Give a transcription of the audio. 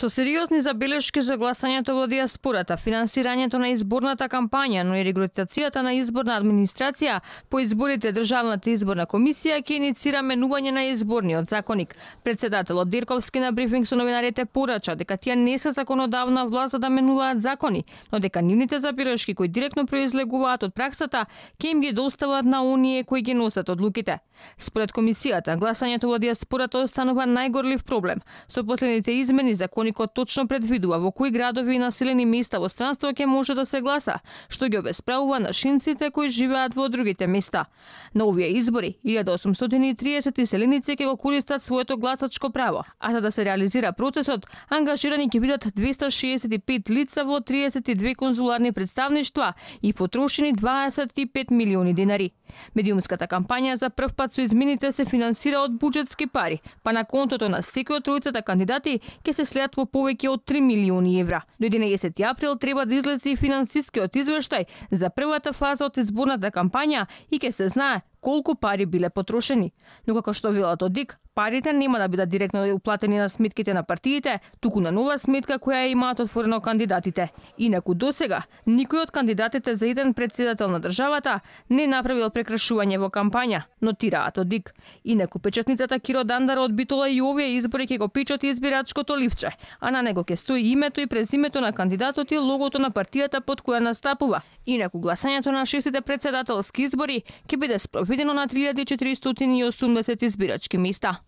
Со сериозни забелешки за гласањето во диаспората, финансирањето на изборната кампања, но и регулатацијата на изборна администрација, по изборите Државната изборна комисија ќе иницира менување на изборниот законник. Председателот Дирковски на брифинг со новинарите порача дека тие не се законодавна власт да менуваат закони, но дека нивните забелешки кои директно произлегуваат од праксата ќе им ги достават на оние кои ги носат одлуките. Според комисијата, гласањето во диаспората останува најгорлив проблем. Со последните измени закони законикот точно предвидува во кои градови и населени места во странство ќе може да се гласа, што ги обесправува на шинците кои живеат во другите места. На овие избори, 1830 селеници ќе го користат своето гласачко право, а за да се реализира процесот, ангажирани ќе бидат 265 лица во 32 конзуларни представништва и потрошени 25 милиони динари. Медиумската кампања за прв пат со измените се финансира од буџетски пари, па на контото на секој од тројцата кандидати ќе се следат во повеќе од 3 милиони евра. До 11 април треба да излезе и финансискиот извештај за првата фаза од изборната кампања и ќе се знае колку пари биле потрошени. Но како што велат Дик, парите нема да бидат директно уплатени на сметките на партиите, туку на нова сметка која имаат отворено кандидатите. Инаку досега, никој од кандидатите за еден председател на државата не направил прекршување во кампања, нотираат Дик. Инаку печатницата Киро Дандара од Битола и овие избори ќе го печати избирачкото ливче, а на него ќе стои името и презимето на кандидатот и логото на партијата под која настапува. Инаку гласањето на шестите председателски избори ќе биде спроведено на 3480 избирачки места.